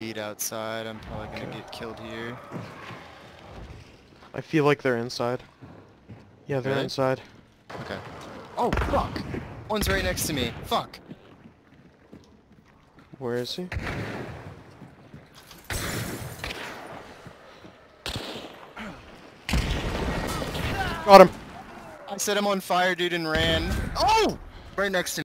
Beat outside. I'm probably gonna get killed here. I feel like they're inside. Yeah, they're Really? inside. Okay. Oh fuck! One's right next to me. Fuck. Where is he? Got him. I set him on fire, dude, and ran. Oh! Right next to me.